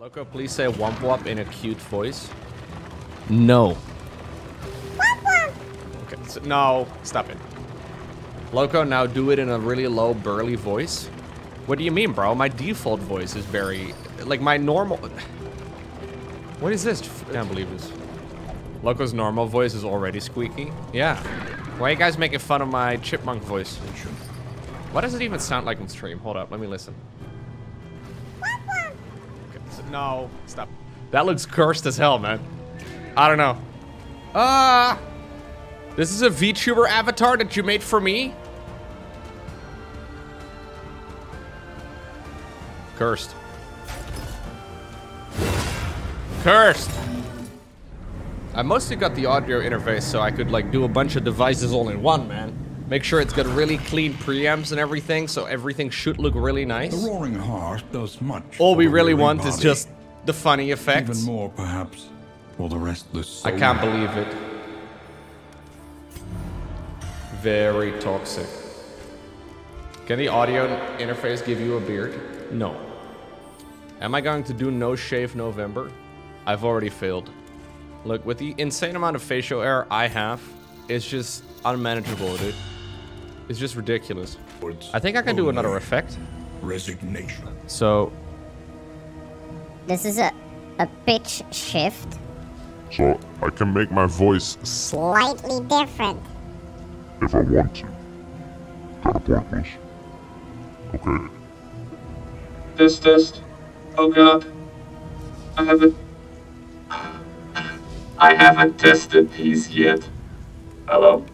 Lowko, please say womp womp in a cute voice. No. Okay, so, no, stop it. Lowko, now do it in a really low, burly voice. What do you mean, bro? My default voice is very, like my normal. What is this? I can't believe this. Lowko's normal voice is already squeaky. Yeah. Why are you guys making fun of my chipmunk voice? What does it even sound like on stream? Hold up, let me listen. No, stop. That looks cursed as hell, man. I don't know. Ah! this is a VTuber avatar that you made for me? Cursed. Cursed! I mostly got the audio interface so I could like do a bunch of devices all in one, man. Make sure it's got really clean preamps and everything, so everything should look really nice. The roaring heart does much. All we really want is just the funny effects. even more, perhaps, for the restless Soul. I can't believe it. Very toxic. Can the audio interface give you a beard? No. Am I going to do no shave November? I've already failed. Look, with the insane amount of facial hair I have, it's just unmanageable, dude. It's just ridiculous. I think I can do another effect. Resignation. So, This is a, a pitch shift. So I can make my voice Slightly different. if I want to. Got a point, please. Okay. Test, test. Oh god. I haven't. I haven't tested these yet. Hello?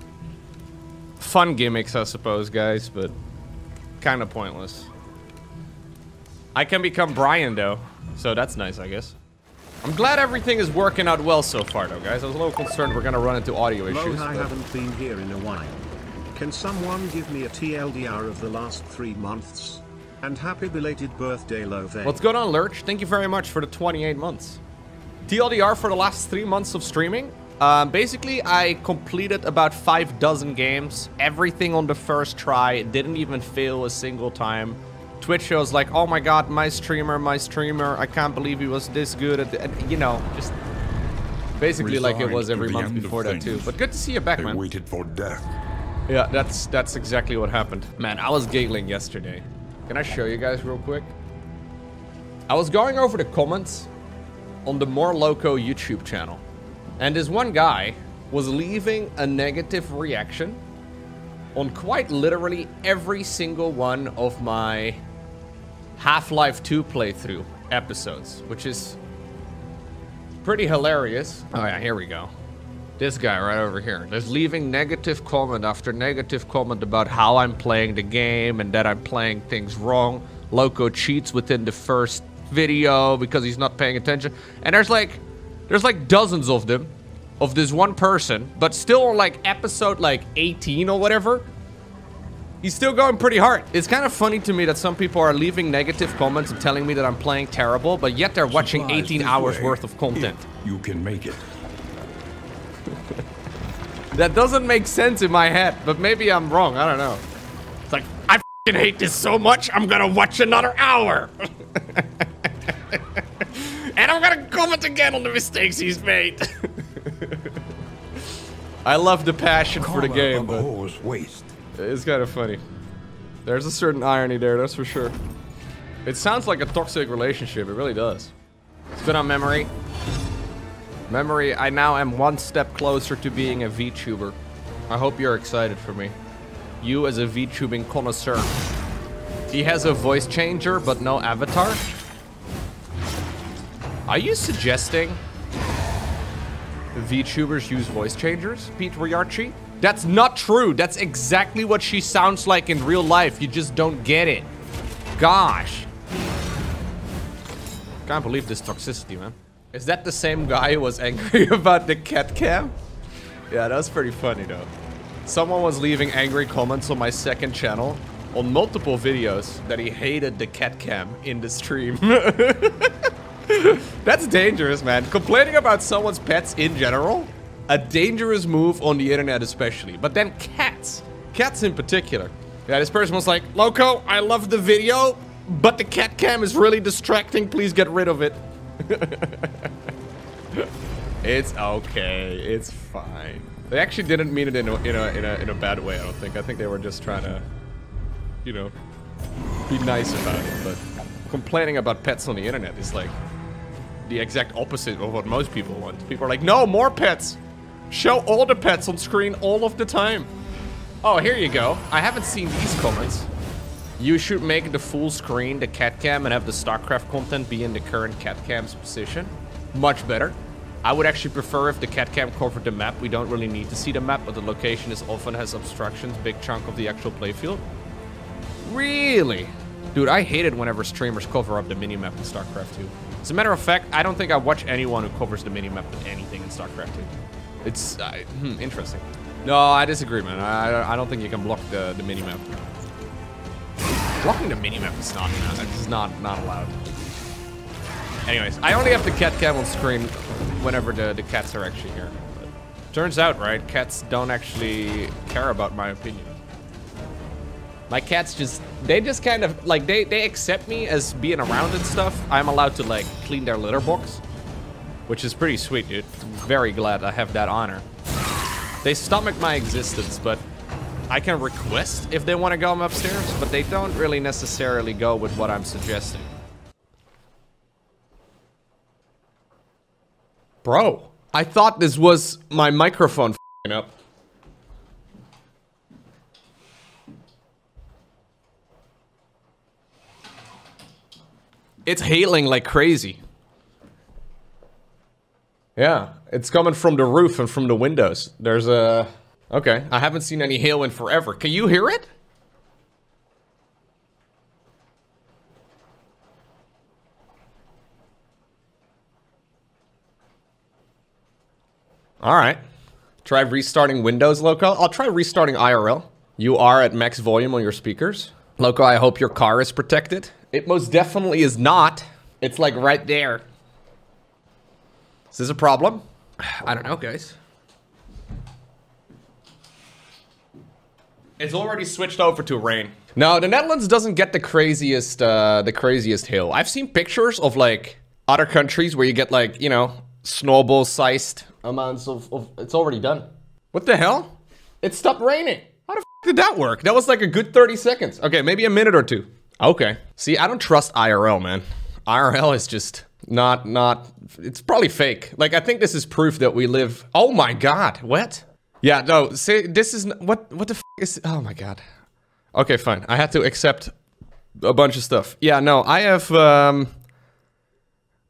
Fun gimmicks, I suppose, guys, but kind of pointless. I can become Brian, though, so that's nice, I guess. I'm glad everything is working out well so far, though, guys. I was a little concerned we're gonna run into audio issues. I but- haven't been here in a while. Can someone give me a TLDR of the last three months? And happy belated birthday, Love. What's going on, Lurch? Thank you very much for the 28 months. TLDR for the last three months of streaming. Um, basically, I completed about five dozen games, everything on the first try, didn't even fail a single time. Twitch shows like, oh my god, my streamer, my streamer, I can't believe he was this good at, and, you know, just basically like it was every month before that too. But good to see you back, They man. waited for death. Yeah, that's that's exactly what happened. Man, I was giggling yesterday. Can I show you guys real quick? I was going over the comments on the More Lowko YouTube channel. And this one guy was leaving a negative reaction on quite literally every single one of my Half-Life 2 playthrough episodes, which is pretty hilarious. Oh yeah, here we go. This guy right over here. There's leaving negative comment after negative comment about how I'm playing the game and that I'm playing things wrong. Lowko cheats within the first video because he's not paying attention. And there's like there's like dozens of them of this one person, but still on like episode like 18 or whatever. He's still going pretty hard. It's kind of funny to me that some people are leaving negative comments and telling me that I'm playing terrible, but yet they're watching Supplies 18 hours way, worth of content. You can make it. That doesn't make sense in my head, but maybe I'm wrong. I don't know. It's like, I hate this so much, I'm gonna watch another hour. and I'm gonna comment again on the mistakes he's made. I love the passion for the game, of a but waste. it's kind of funny. There's a certain irony there, that's for sure. It sounds like a toxic relationship, it really does. Spin on memory. Memory, I now am one step closer to being a VTuber. I hope you're excited for me. You as a VTubing connoisseur. He has a voice changer, but no avatar? Are you suggesting VTubers use voice changers, Pete Riarchi? That's not true. That's exactly what she sounds like in real life. You just don't get it. Gosh. Can't believe this toxicity, man. Is that the same guy who was angry about the cat cam? Yeah, that was pretty funny, though. Someone was leaving angry comments on my second channel on multiple videos that he hated the cat cam in the stream. That's dangerous, man. Complaining about someone's pets in general, a dangerous move on the internet especially. But then cats, cats in particular. Yeah, this person was like, Lowko, I love the video, but the cat cam is really distracting. Please get rid of it. it's okay. It's fine. They actually didn't mean it in a, in a in a in a bad way. I don't think. I think they were just trying to, you know, be nice about it. But complaining about pets on the internet is like the exact opposite of what most people want. People are like, no, more pets. Show all the pets on screen all of the time. Oh, here you go. I haven't seen these comments. You should make the full screen the cat cam and have the StarCraft content be in the current cat cam's position. Much better. I would actually prefer if the cat cam covered the map. We don't really need to see the map, but the location is often has obstructions, big chunk of the actual playfield. Really? Dude, I hate it whenever streamers cover up the minimap in StarCraft 2. As a matter of fact, I don't think I watch anyone who covers the minimap with anything in StarCraft 2. It's uh, hmm, interesting. No, I disagree, man. I, I don't think you can block the, the minimap. Blocking the minimap is not, it's not, not allowed. Anyways, I only have the cat cam on screen whenever the, the cats are actually here. But turns out, right, cats don't actually care about my opinion. My cats just, they just kind of, like, they, they accept me as being around and stuff. I'm allowed to, like, clean their litter box. Which is pretty sweet, dude. Very glad I have that honor. They stomach my existence, but I can request if they want to go upstairs, but they don't really necessarily go with what I'm suggesting. Bro, I thought this was my microphone up. It's hailing like crazy. Yeah, it's coming from the roof and from the windows. There's a... Okay, I haven't seen any hail in forever. Can you hear it? All right. Try restarting Windows, Lowko. I'll try restarting IRL. You are at max volume on your speakers. Lowko, I hope your car is protected. It most definitely is not. It's like right there. Is this is a problem? I don't know, guys. It's already switched over to rain. No, the Netherlands doesn't get the craziest, uh, the craziest hail. I've seen pictures of like other countries where you get like, you know, snowball-sized amounts of, of. It's already done. What the hell? It stopped raining. How the f did that work? That was like a good 30 seconds. Okay, maybe a minute or two. Okay. See, I don't trust IRL, man. IRL is just not, not, it's probably fake. Like, I think this is proof that we live, oh my god, what? Yeah, no, See, this is, what, what the f is, oh my god. Okay, fine. I had to accept a bunch of stuff. Yeah, no, I have, um,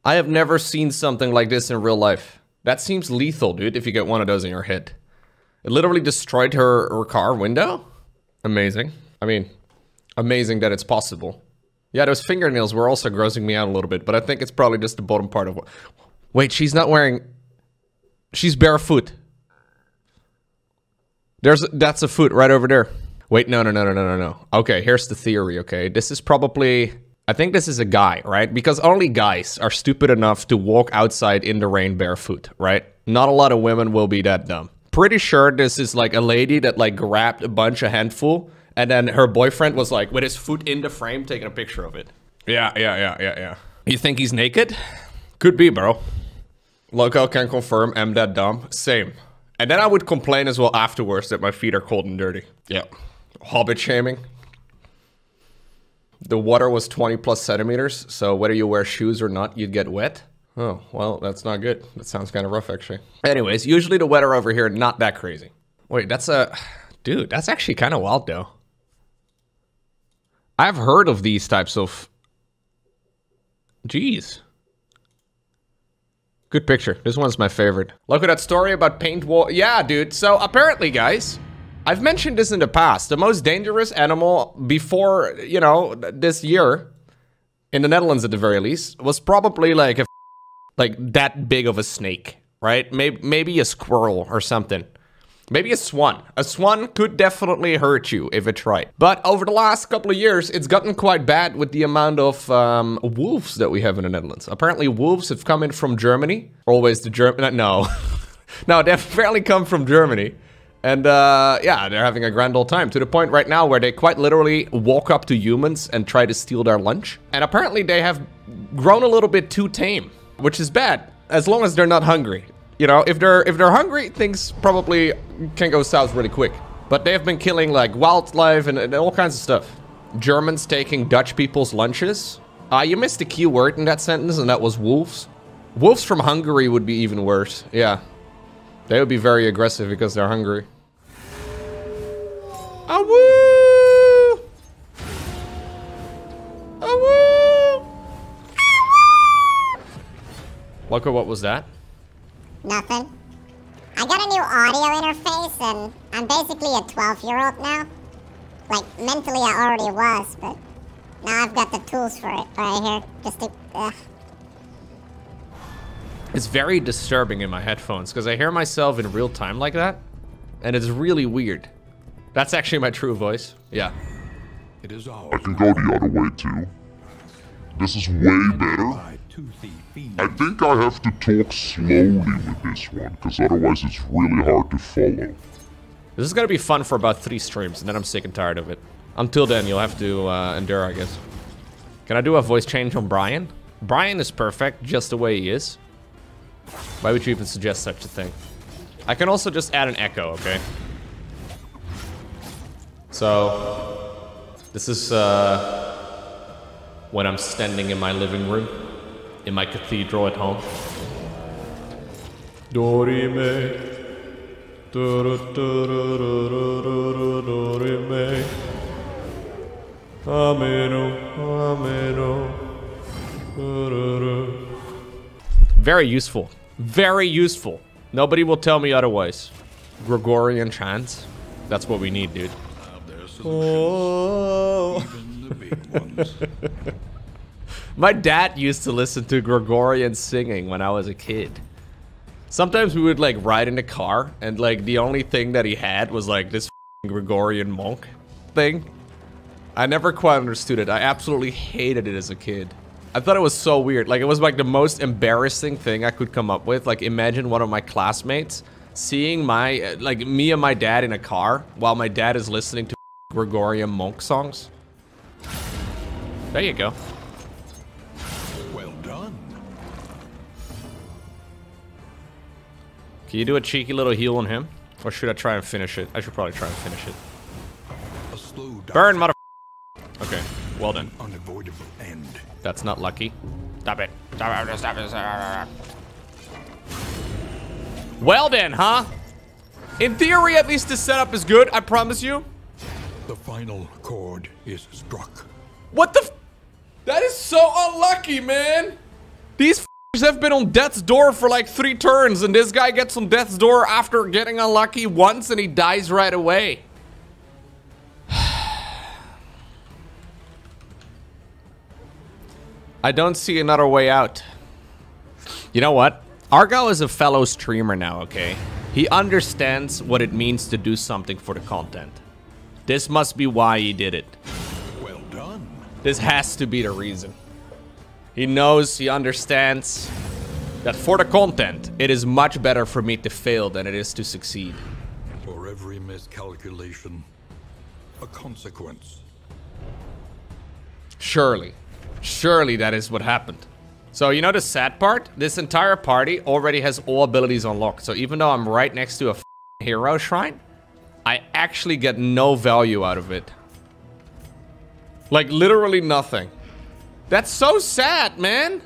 I have never seen something like this in real life. That seems lethal, dude, if you get one of those in your head. It literally destroyed her, her car window? Amazing. I mean, amazing that it's possible. Yeah, those fingernails were also grossing me out a little bit, but I think it's probably just the bottom part of what... Wait, she's not wearing... She's barefoot. There's... That's a foot right over there. Wait, no, no, no, no, no, no, no. Okay, here's the theory, okay? This is probably... I think this is a guy, right? Because only guys are stupid enough to walk outside in the rain barefoot, right? Not a lot of women will be that dumb. Pretty sure this is like a lady that like grabbed a bunch of handful and then her boyfriend was like with his foot in the frame taking a picture of it. Yeah, yeah, yeah, yeah, yeah. You think he's naked? Could be, bro. Lowko can confirm I'm that dumb. Same. And then I would complain as well afterwards that my feet are cold and dirty. Yeah. Hobbit shaming. The water was 20 plus centimeters, so whether you wear shoes or not, you'd get wet. Oh, well, that's not good. That sounds kind of rough, actually. Anyways, usually the weather over here, not that crazy. Wait, that's a... Dude, that's actually kind of wild, though. I've heard of these types of... Jeez. Good picture. This one's my favorite. Look at that story about paint wall. Yeah, dude. So apparently, guys, I've mentioned this in the past. The most dangerous animal before, you know, this year, in the Netherlands at the very least, was probably like a like that big of a snake, right? Maybe maybe a squirrel or something. Maybe a swan. A swan could definitely hurt you if it tried. But over the last couple of years, it's gotten quite bad with the amount of um, wolves that we have in the Netherlands. Apparently, wolves have come in from Germany. Always the German. No. no, they've apparently come from Germany. And uh, yeah, they're having a grand old time to the point right now where they quite literally walk up to humans and try to steal their lunch. And apparently they have grown a little bit too tame, which is bad as long as they're not hungry. You know, if they're if they're hungry, things probably can go south really quick. But they have been killing like wildlife and, and all kinds of stuff. Germans taking Dutch people's lunches. Ah, uh, you missed a key word in that sentence, and that was wolves. Wolves from Hungary would be even worse. Yeah. They would be very aggressive because they're hungry. Awoo! Awoo! Look at what was that? Nothing. I got a new audio interface and I'm basically a 12 year old now. Like, mentally I already was, but now I've got the tools for it right here. Just to, ugh. It's very disturbing in my headphones because I hear myself in real time like that. And it's really weird. That's actually my true voice. Yeah. It is all. I can go the other way too. This is way better. By toothy fiends. I think I have to talk slowly with this one, because otherwise it's really hard to follow. This is gonna be fun for about three streams, and then I'm sick and tired of it. Until then, you'll have to uh, endure, I guess. Can I do a voice change on Brian? Brian is perfect, just the way he is. Why would you even suggest such a thing? I can also just add an echo, okay? So, this is uh, when I'm standing in my living room, in my cathedral at home. Dorime, Dorime, Ameno, Ameno. Very useful. Very useful. Nobody will tell me otherwise. Gregorian chants. That's what we need, dude. Oh. Have their solutions. Even the big ones. My dad used to listen to Gregorian singing when I was a kid. Sometimes we would like ride in the car and like the only thing that he had was like this Gregorian monk thing. I never quite understood it. I absolutely hated it as a kid. I thought it was so weird. Like it was like the most embarrassing thing I could come up with. Like imagine one of my classmates seeing my uh, like me and my dad in a car while my dad is listening to Gregorian monk songs. There you go. Can you do a cheeky little heal on him? Or should I try and finish it? I should probably try and finish it. Burn, mother. Okay, well done. Unavoidable end. That's not lucky. Stop it. Stop it. Stop it. Stop it. Well then, huh? In theory, at least the setup is good, I promise you. The final chord is struck. What the f- That is so unlucky, man! These have been on death's door for like three turns, and this guy gets on death's door after getting unlucky once and he dies right away. I don't see another way out. You know what? Argyle is a fellow streamer now, okay? He understands what it means to do something for the content. This must be why he did it. Well done. This has to be the reason. He knows, he understands that for the content, it is much better for me to fail than it is to succeed. For every miscalculation, a consequence. Surely. Surely that is what happened. So, you know the sad part? This entire party already has all abilities unlocked. So even though I'm right next to a hero shrine, I actually get no value out of it. Like, literally nothing. That's so sad, man.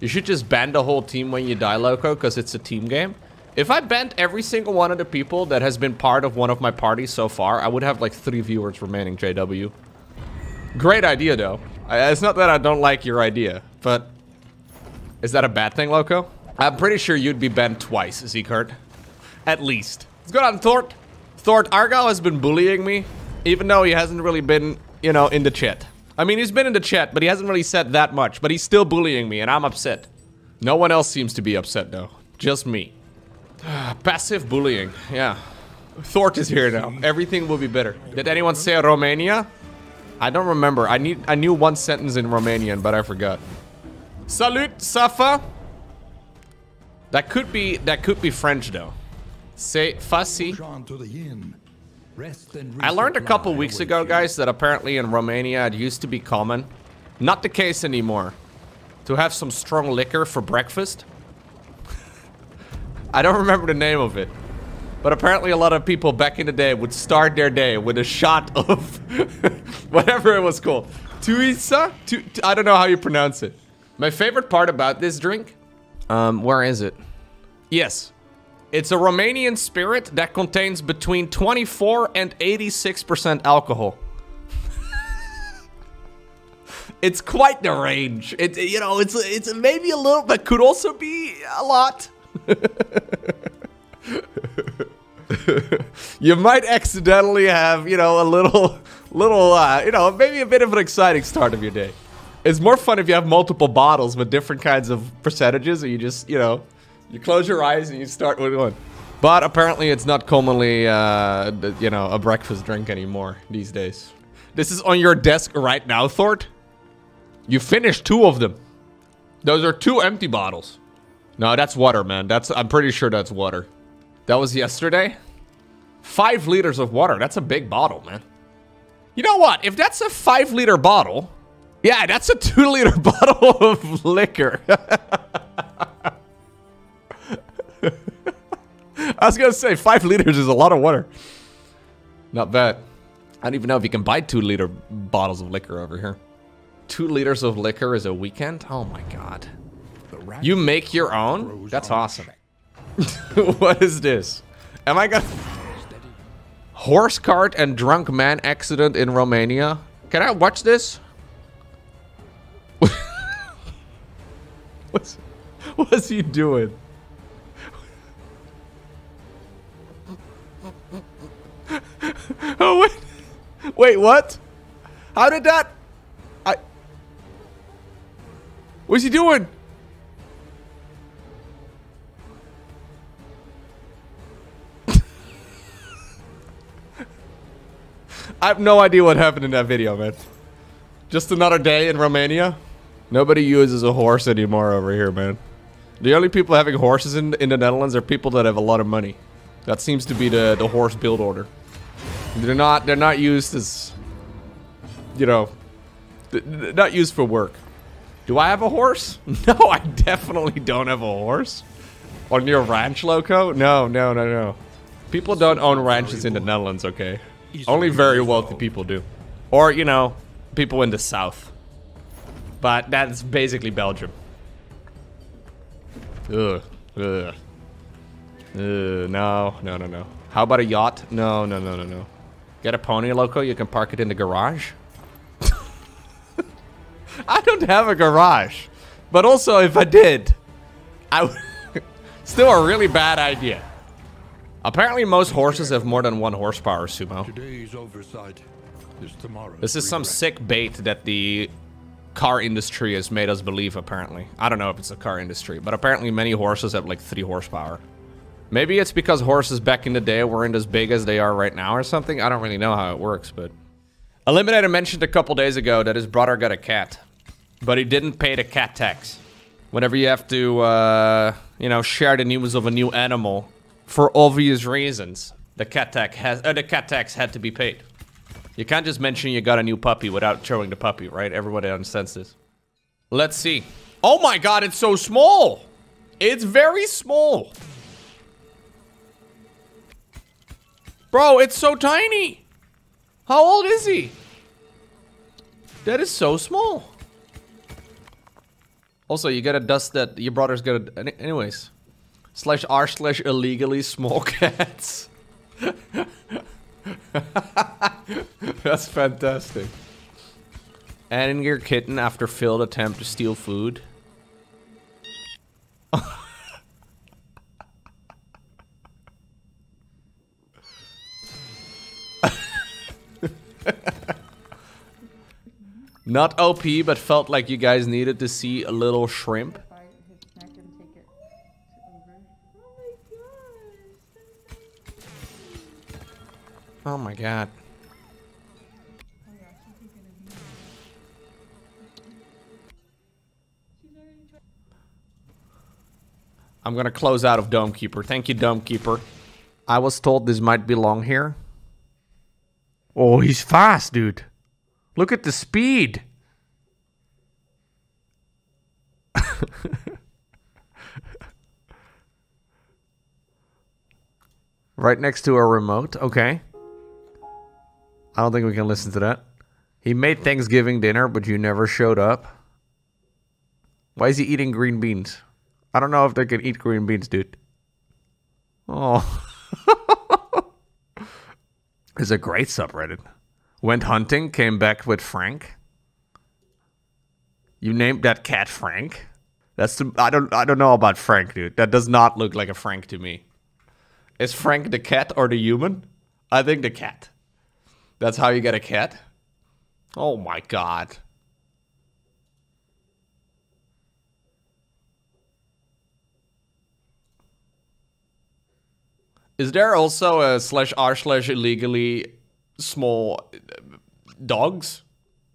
You should just ban the whole team when you die, Lowko, because it's a team game. If I banned every single one of the people that has been part of one of my parties so far, I would have like three viewers remaining, JW. Great idea, though. I, it's not that I don't like your idea, but... Is that a bad thing, Lowko? I'm pretty sure you'd be banned twice, Zekart. At least. What's going on, Thort? Thort, Argyle has been bullying me, even though he hasn't really been, you know, in the chat. I mean, he's been in the chat, but he hasn't really said that much, but he's still bullying me, and I'm upset. No one else seems to be upset, though. Just me. Passive bullying, yeah. Thort is here now. Everything will be better. Did anyone say Romania? I don't remember. I need. I knew one sentence in Romanian, but I forgot. Salut, Safa. That could be. That could be French, though. Say fussy. I learned a couple weeks ago, you. guys, that apparently in Romania it used to be common, not the case anymore, to have some strong liquor for breakfast. I don't remember the name of it, but apparently a lot of people back in the day would start their day with a shot of whatever it was called. Tuisa? Tu I don't know how you pronounce it. My favorite part about this drink, um, where is it? Yes, it's a Romanian spirit that contains between 24 and 86% alcohol. it's quite the range. It you know, it's it's maybe a little but could also be a lot. you might accidentally have, you know, a little little uh, you know, maybe a bit of an exciting start of your day. It's more fun if you have multiple bottles with different kinds of percentages and you just, you know, you close your eyes and you start with one. But apparently it's not commonly, uh, you know, a breakfast drink anymore these days. This is on your desk right now, Thort. You finished two of them. Those are two empty bottles. No, that's water, man. That's I'm pretty sure that's water. That was yesterday. Five liters of water. That's a big bottle, man. You know what? If that's a five liter bottle, yeah, that's a two liter bottle of liquor. I was gonna say five liters is a lot of water. Not bad. I don't even know if you can buy two liter bottles of liquor over here. Two liters of liquor is a weekend? Oh my god. You make your own? That's awesome. what is this? Am I gonna... Horse cart and drunk man accident in Romania? Can I watch this? what's, what's he doing? oh, wait. Wait, what? How did that... I... What's he doing? I have no idea what happened in that video, man. Just another day in Romania. Nobody uses a horse anymore over here, man. The only people having horses in, in the Netherlands are people that have a lot of money. That seems to be the, the horse build order. They're not they're not used as you know not used for work. Do I have a horse? No, I definitely don't have a horse. On your ranch, Lowko? No, no, no, no. People don't own ranches in the Netherlands, okay? Only very wealthy people do. Or, you know, people in the south. But that's basically Belgium. Ugh. Ugh. Ugh, no, no, no, no. How about a yacht? No, no, no, no, no. Get a pony, Lowko? You can park it in the garage? I don't have a garage. But also, if I did, I would... Still a really bad idea. Apparently, most horses have more than one horsepower, Sumo. Today's oversight is tomorrow. This is some sick bait that the car industry has made us believe, apparently. I don't know if it's the car industry, but apparently many horses have like three horsepower. Maybe it's because horses back in the day weren't as big as they are right now or something. I don't really know how it works, but... Eliminator mentioned a couple days ago that his brother got a cat, but he didn't pay the cat tax. Whenever you have to, uh, you know, share the news of a new animal, for obvious reasons, the cat tax has uh, the cat tax had to be paid. You can't just mention you got a new puppy without showing the puppy, right? Everybody understands this. Let's see. Oh my god, it's so small! It's very small. Bro, it's so tiny. How old is he? That is so small. Also, you gotta dust that. Your brother's gotta. Anyways. Slash r slash illegally small cats. That's fantastic. Adding your kitten after failed attempt to steal food. Not OP, but felt like you guys needed to see a little shrimp. bite his neck and take it over. Oh my gosh. Oh my god. Yeah, she's taking a knee. She's already tried. I'm gonna close out of Dome Keeper. Thank you, Dome Keeper. I was told this might belong here. Oh, he's fast, dude. Look at the speed. right next to a remote. Okay. I don't think we can listen to that. He made Thanksgiving dinner, but you never showed up. Why is he eating green beans? I don't know if they can eat green beans, dude. Oh. It's a great subreddit. Went hunting, came back with Frank. You named that cat Frank? That's the, I don't I don't know about Frank, dude. That does not look like a Frank to me. Is Frank the cat or the human? I think the cat. That's how you get a cat? Oh my god. Is there also a slash r slash illegally small dogs?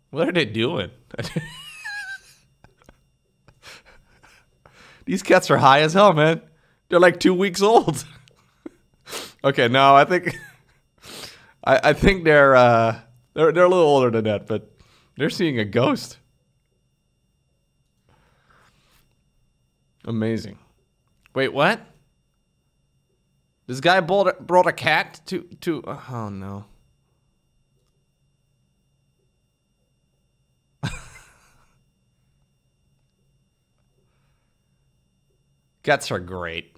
What are they doing? These cats are high as hell, man. They're like two weeks old. okay, no, I think I, I think they're uh they're they're a little older than that, but they're seeing a ghost. Amazing. Wait, what? This guy brought a, brought a cat to to. Oh no. Cats are great.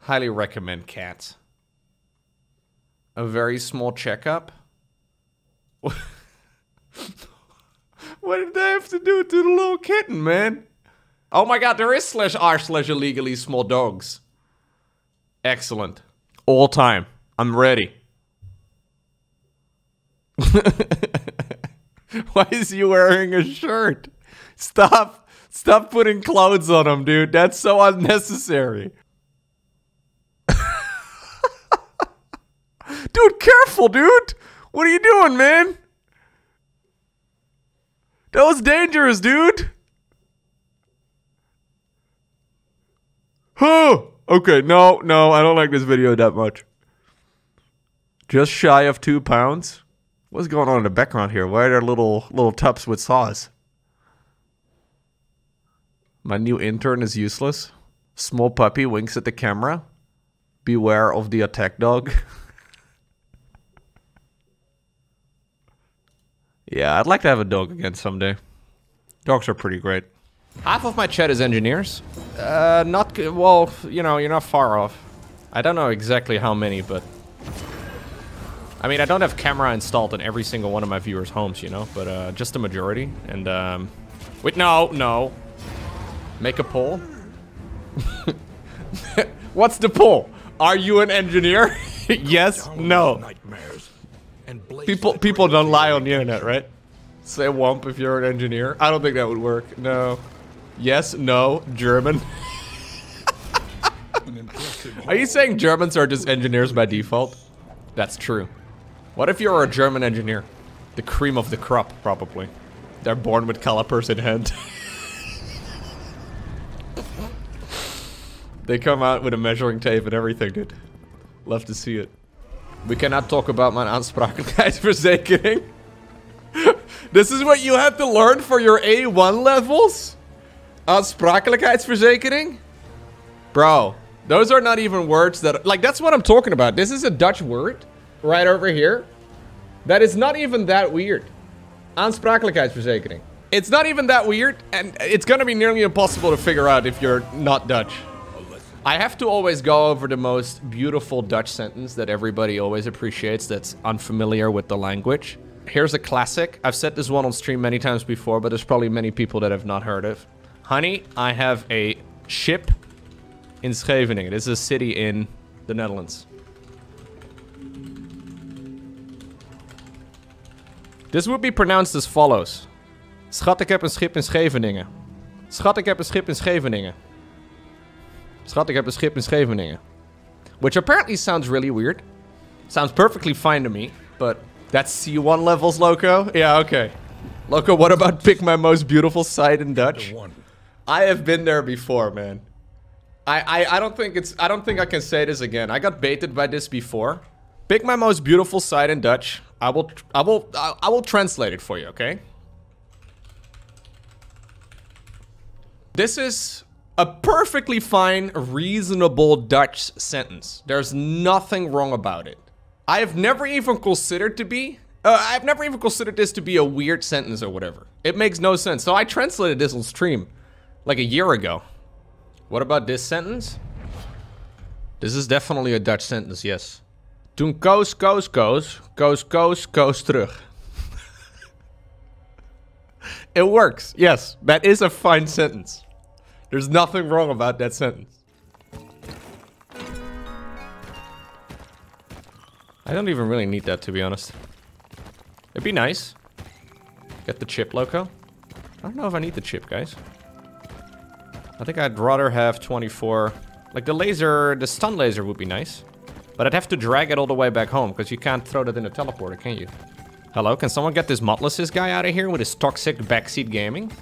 Highly recommend cats. A very small checkup. what did they have to do to the little kitten, man? Oh my god, there is slash r slash illegally small dogs. Excellent. All time. I'm ready. Why is he wearing a shirt? Stop. Stop putting clothes on him, dude. That's so unnecessary. dude, careful, dude. What are you doing, man? That was dangerous, dude. Huh. Okay, no, no, I don't like this video that much. Just shy of two pounds. What's going on in the background here? Why are there little little tubs with saws? My new intern is useless. Small puppy winks at the camera. Beware of the attack dog. yeah, I'd like to have a dog again someday. Dogs are pretty great. Half of my chat is engineers. Uh, not well. You know, you're not far off. I don't know exactly how many, but I mean, I don't have camera installed in every single one of my viewers' homes, you know, but uh, just the majority. And um, wait, no, no. Make a poll. What's the poll? Are you an engineer? yes, no. People, people don't lie on the internet, right? Say wump if you're an engineer. I don't think that would work. No. Yes, no, German. Are you saying Germans are just engineers by default? That's true. What if you're a German engineer? The cream of the crop, probably. They're born with calipers in hand. They come out with a measuring tape and everything, dude. Love to see it. We cannot talk about my Aansprakelijkheidsverzekering. this is what you have to learn for your A1 levels? Aansprakelijkheidsverzekering? Bro, those are not even words that... Like, that's what I'm talking about. This is a Dutch word right over here that is not even that weird. Aansprakelijkheidsverzekering. It's not even that weird, and it's gonna be nearly impossible to figure out if you're not Dutch. I have to always go over the most beautiful Dutch sentence that everybody always appreciates that's unfamiliar with the language. Here's a classic. I've said this one on stream many times before, but there's probably many people that have not heard of. Honey, I have a ship in Scheveningen. This is a city in the Netherlands. This would be pronounced as follows. Schat, ik heb een schip in Scheveningen. Schat, ik heb een schip in Scheveningen. Schat, ik heb een schip in Scheveningen. Which apparently sounds really weird. Sounds perfectly fine to me, but that's C1 levels, Lowko? Yeah, okay. Lowko, what about pick my most beautiful site in Dutch? I have been there before, man. I, I, I don't think it's I don't think I can say this again. I got baited by this before. Pick my most beautiful side in Dutch. I will I will I, I will translate it for you, okay? This is a perfectly fine, reasonable Dutch sentence. There's nothing wrong about it. I have never even considered to be uh, I've never even considered this to be a weird sentence or whatever. It makes no sense. So I translated this on stream like a year ago. What about this sentence? This is definitely a Dutch sentence, yes. Toen Koos Koos Koos, Koos Koos Koos terug. it works, yes. That is a fine sentence. There's nothing wrong about that sentence. I don't even really need that, to be honest. It'd be nice. Get the chip Lowko. I don't know if I need the chip, guys. I think I'd rather have 24. Like the laser, the stun laser would be nice. But I'd have to drag it all the way back home because you can't throw that in a teleporter, can you? Hello, can someone get this Motlesses guy out of here with his toxic backseat gaming?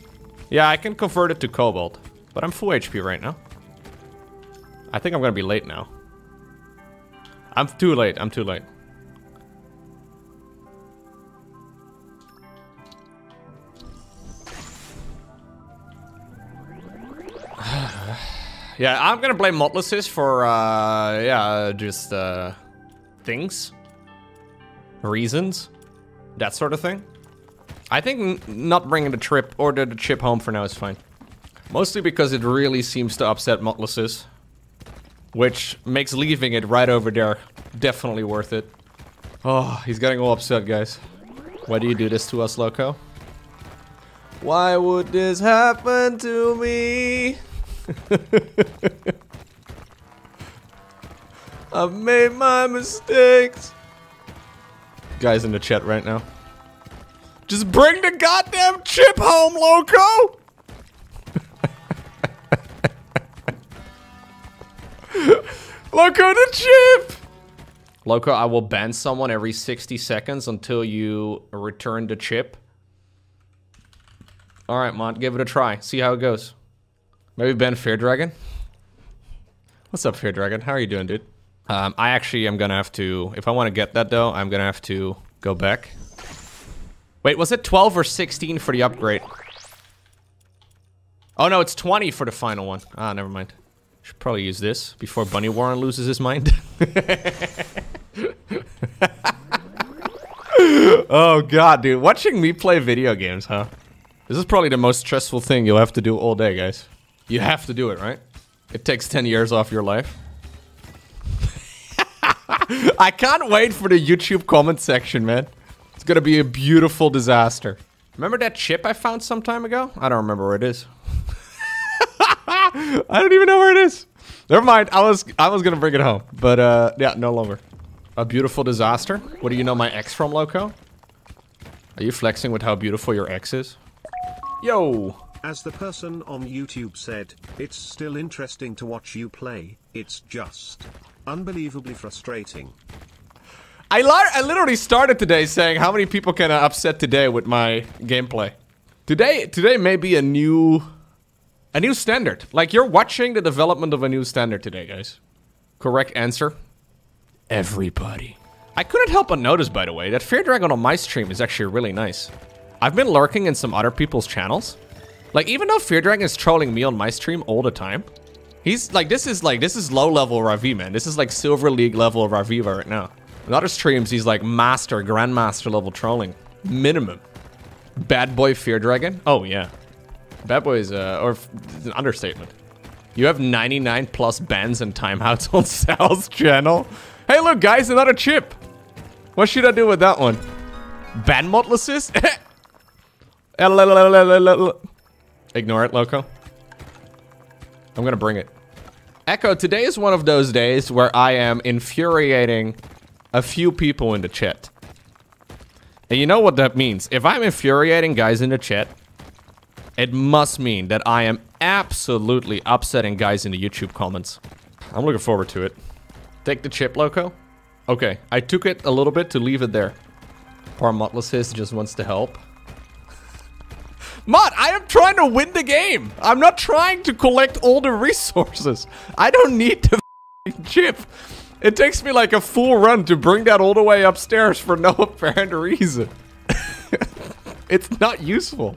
Yeah, I can convert it to Cobalt. But I'm full HP right now. I think I'm gonna be late now. I'm too late, I'm too late. yeah, I'm gonna blame Motlesses for, uh, yeah, just, uh, things. Reasons. That sort of thing. I think not bringing the trip or the, the chip home for now is fine. Mostly because it really seems to upset Motlesses. Which makes leaving it right over there definitely worth it. Oh, he's getting all upset, guys. Why do you do this to us, Lowko? Why would this happen to me? I've made my mistakes. Guys in the chat right now. Just bring the goddamn chip home, Lowko! Lowko the chip! Lowko, I will ban someone every 60 seconds until you return the chip. Alright, Mont, give it a try. See how it goes. Maybe ban Fear Dragon? What's up, Fear Dragon? How are you doing, dude? Um, I actually am gonna have to... If I want to get that, though, I'm gonna have to go back. Wait, was it 12 or 16 for the upgrade? Oh, no, it's 20 for the final one. Ah, never mind. Should probably use this before Bunny Warren loses his mind. oh god, dude. Watching me play video games, huh? This is probably the most stressful thing you'll have to do all day, guys. You have to do it, right? It takes 10 years off your life. I can't wait for the YouTube comment section, man. It's gonna be a beautiful disaster. Remember that chip I found some time ago? I don't remember where it is. I don't even know where it is. Never mind. I was I was gonna bring it home, but uh, yeah, no longer. A beautiful disaster. What do you know my ex from, Lowko? Are you flexing with how beautiful your ex is? Yo. As the person on YouTube said, it's still interesting to watch you play. It's just unbelievably frustrating. I, li I literally started today saying how many people can I upset today with my gameplay. Today today may be a new a new standard. Like you're watching the development of a new standard today, guys. Correct answer? Everybody. I couldn't help but notice, by the way, that Fear Dragon on my stream is actually really nice. I've been lurking in some other people's channels. Like, even though Fear Dragon is trolling me on my stream all the time, he's like, this is like, this is low level Ravi, man. This is like Silver League level of Raviva right now. In other streams, he's like master, grandmaster level trolling. Minimum. Bad boy Fear Dragon? Oh, yeah. Bad boy is, uh, or an understatement. You have 99 plus bans and timeouts on Sal's channel. Hey, look, guys, another chip. What should I do with that one? Ban Motlesses? Ignore it, Lowko. I'm gonna bring it. Echo, today is one of those days where I am infuriating a few people in the chat. And you know what that means. If I'm infuriating guys in the chat, it must mean that I am absolutely upsetting guys in the YouTube comments. I'm looking forward to it. Take the chip, Lowko. Okay, I took it a little bit to leave it there. Poor Motlesses just wants to help. Mod, I am trying to win the game. I'm not trying to collect all the resources. I don't need the chip. It takes me like a full run to bring that all the way upstairs for no apparent reason. it's not useful.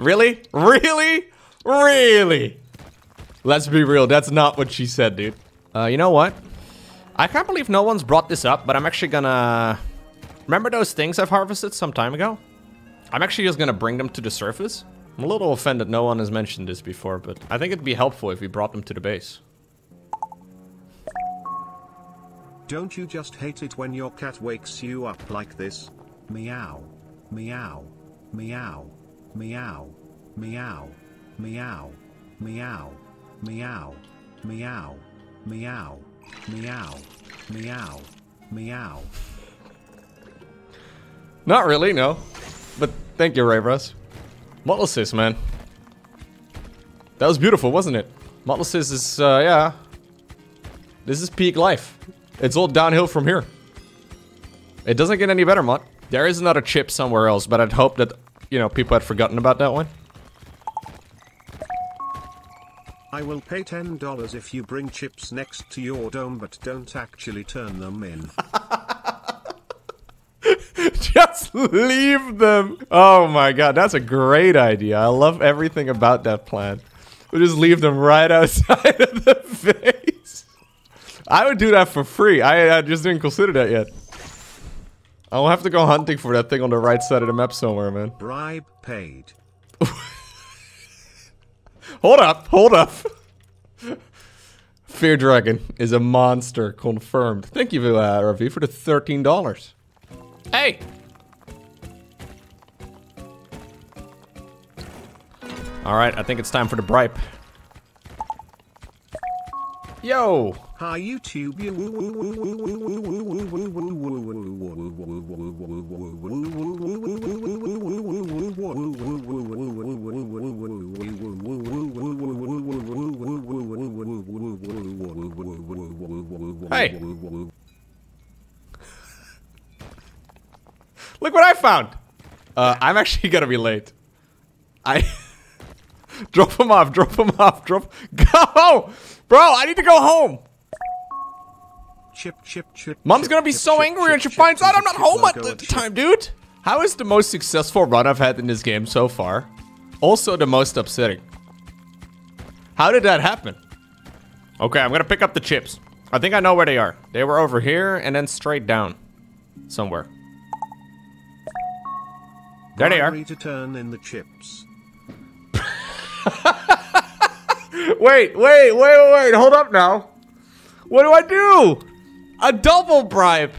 really? Really? Really? Let's be real, that's not what she said, dude. Uh, you know what? I can't believe no one's brought this up, but I'm actually gonna... Remember those things I've harvested some time ago? I'm actually just gonna bring them to the surface. I'm a little offended no one has mentioned this before, but I think it'd be helpful if we brought them to the base. Don't you just hate it when your cat wakes you up like this? Meow. Meow. Meow. Meow. Meow. Meow. Meow. Meow. Meow. Meow. Meow. Meow. Meow. Not really, no. But thank you, Rayros. Motlesys, man. That was beautiful, wasn't it? Motlesys is, uh, yeah. This is peak life. It's all downhill from here. It doesn't get any better, Mott. There is another chip somewhere else, but I'd hope that, you know, people had forgotten about that one. I will pay $10 if you bring chips next to your dome but don't actually turn them in. Just leave them. Oh my god, that's a great idea. I love everything about that plan. We'll just leave them right outside of the face. I would do that for free. I, I just didn't consider that yet. I'll have to go hunting for that thing on the right side of the map somewhere, man. Bribe paid. Hold up, hold up. Fear Dragon is a monster, confirmed. Thank you, uh, Ravi, for the $13. Hey! Alright, I think it's time for the bribe. Yo! Hi YouTube. Hey! Look what I found! Uh, I'm actually gonna be late. I... drop him off, drop him off, drop... Go! Bro, I need to go home! Chip chip chip. Mom's chip, gonna be chip, so chip, angry when she chip, finds chip, out I'm not chip, home at the chip. time, dude! How is the most successful run I've had in this game so far? Also the most upsetting. How did that happen? Okay, I'm gonna pick up the chips. I think I know where they are. They were over here and then straight down. Somewhere. There they are. Bribery to turn in the chips. Wait, wait, wait, wait, wait. Hold up now. What do I do? A double bribe.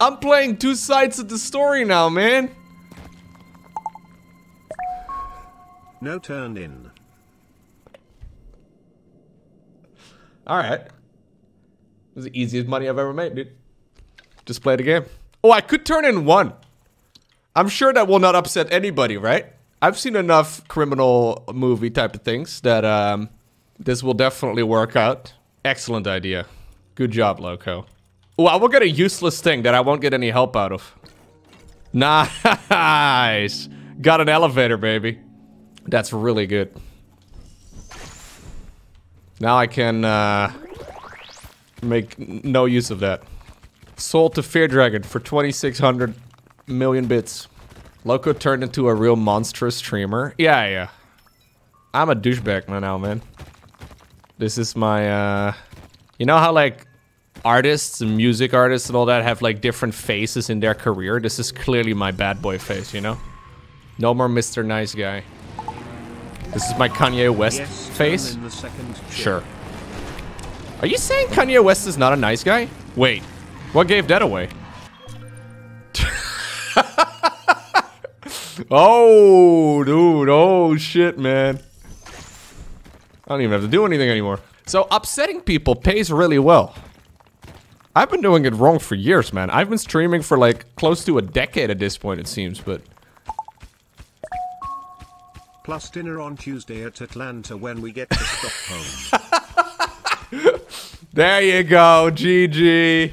I'm playing two sides of the story now, man. No turn in. All right. It was the easiest money I've ever made, dude. Just play the game. Oh, I could turn in one. I'm sure that will not upset anybody, right? I've seen enough criminal movie type of things that um, this will definitely work out. Excellent idea. Good job, Lowko. Oh, I will get a useless thing that I won't get any help out of. Nice. Got an elevator, baby. That's really good. Now I can uh, make no use of that. Sold to Fear Dragon for 2,600 million bits. Lowko turned into a real monstrous streamer. Yeah, yeah. I'm a douchebag now, man. This is my, uh... You know how, like, artists and music artists and all that have, like, different phases in their career? This is clearly my bad boy face, you know? No more Mr. Nice Guy. This is my Kanye West Yes, turn face? in the second chip. Sure. Are you saying Kanye West is not a nice guy? Wait, what gave that away? Oh, dude. Oh, shit, man. I don't even have to do anything anymore. So upsetting people pays really well. I've been doing it wrong for years, man. I've been streaming for like close to a decade at this point, it seems, but Plus dinner on Tuesday at Atlanta when we get to Stockholm. there you go, GG.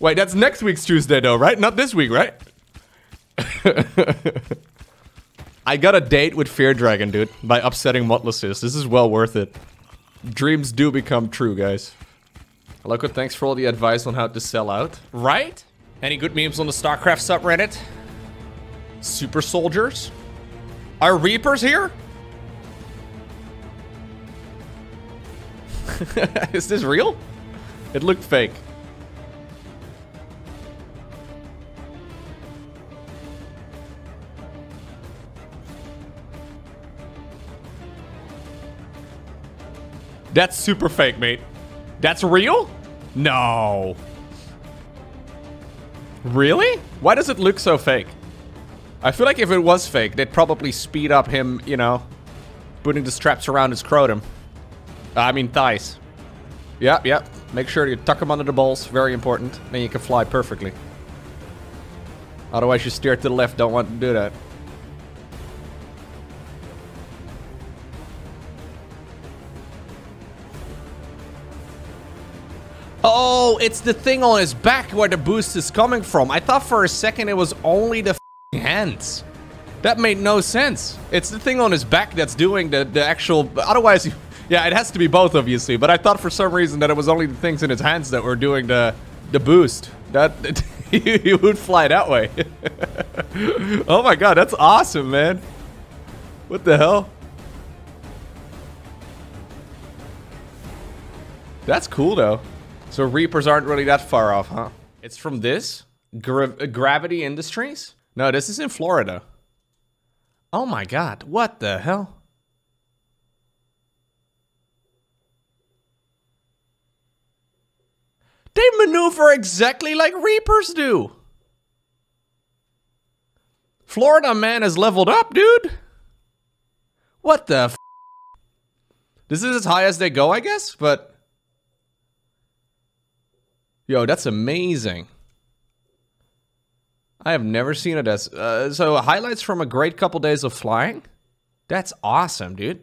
Wait, that's next week's Tuesday though, right? Not this week, right? I got a date with Fear Dragon, dude, by upsetting Mutlasis. This is well worth it. Dreams do become true, guys. Lowko, thanks for all the advice on how to sell out. Right? Any good memes on the StarCraft subreddit? Super soldiers? Are Reapers here? Is this real? It looked fake. That's super fake, mate. That's real? No. Really? Why does it look so fake? I feel like if it was fake, they'd probably speed up him, you know, putting the straps around his scrotum. Uh, I mean thighs. Yep, yep. Make sure you tuck them under the balls. Very important. Then you can fly perfectly. Otherwise you steer to the left. Don't want to do that. Oh, it's the thing on his back where the boost is coming from. I thought for a second it was only the hands. That made no sense. It's the thing on his back that's doing the, the actual... Otherwise, yeah, it has to be both, obviously. But I thought for some reason that it was only the things in his hands that were doing the the boost. That he would fly that way. oh my god, that's awesome, man. What the hell? That's cool, though. So Reapers aren't really that far off, huh? It's from this? Gra Gravity Industries? No, this is in Florida. Oh my god, what the hell? They maneuver exactly like Reapers do. Florida man has leveled up, dude. What the This is as high as they go, I guess, but... Yo, that's amazing. I have never seen it as... Uh, so, highlights from a great couple days of flying? That's awesome, dude.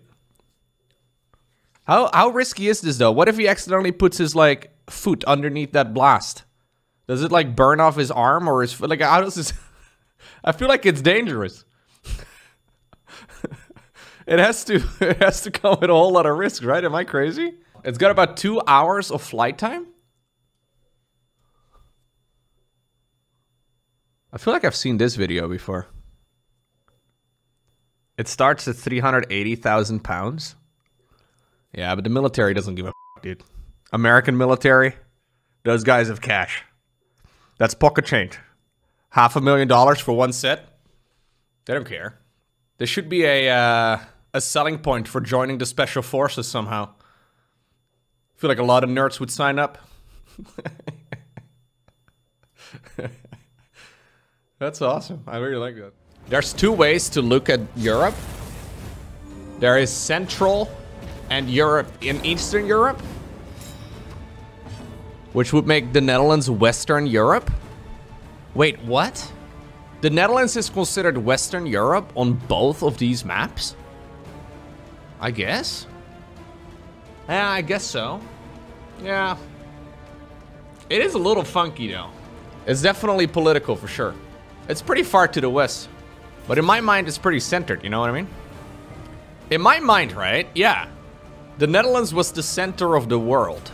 How, how risky is this, though? What if he accidentally puts his, like, foot underneath that blast? Does it, like, burn off his arm or his foot? Like, how does this... I feel like it's dangerous. it has to it has to come with a whole lot of risk, right? Am I crazy? It's got about two hours of flight time. I feel like I've seen this video before. It starts at 380,000 pounds. Yeah, but the military doesn't give a f, dude. American military, those guys have cash. That's pocket change. Half a million dollars for one set. They don't care. There should be a uh, a selling point for joining the special forces somehow. I feel like a lot of nerds would sign up. That's awesome. I really like that. There's two ways to look at Europe. There is Central and Europe in Eastern Europe, which would make the Netherlands Western Europe. Wait, what? The Netherlands is considered Western Europe on both of these maps? I guess? Yeah, I guess so. Yeah. It is a little funky though. It's definitely political for sure. It's pretty far to the west. But in my mind, it's pretty centered, you know what I mean? In my mind, right? Yeah. The Netherlands was the center of the world.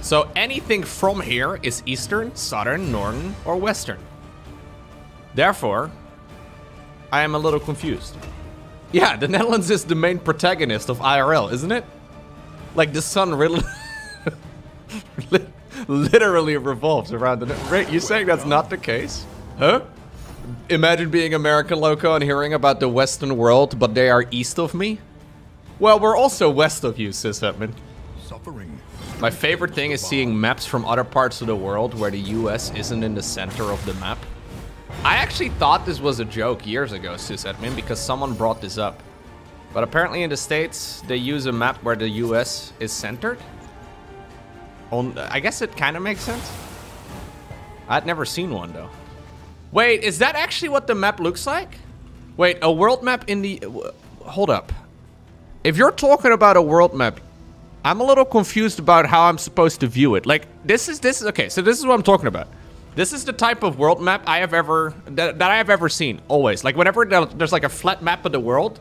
So anything from here is eastern, southern, northern, or western. Therefore, I am a little confused. Yeah, the Netherlands is the main protagonist of IRL, isn't it? Like the sun really literally revolves around the. Right, you saying that's not the case? Huh? Imagine being American Lowko and hearing about the Western world, but they are east of me? Well, we're also west of you, Sis Hetman. Suffering. My favorite thing is seeing maps from other parts of the world where the US isn't in the center of the map. I actually thought this was a joke years ago, Sysadmin, because someone brought this up. But apparently in the States, they use a map where the US is centered. On, I guess it kind of makes sense. I'd never seen one, though. Wait, is that actually what the map looks like? Wait, a world map in the... Hold up. If you're talking about a world map, I'm a little confused about how I'm supposed to view it. Like, this is... this is Okay, so this is what I'm talking about. This is the type of world map I have ever... That, that I have ever seen, always. Like, whenever there's like a flat map of the world,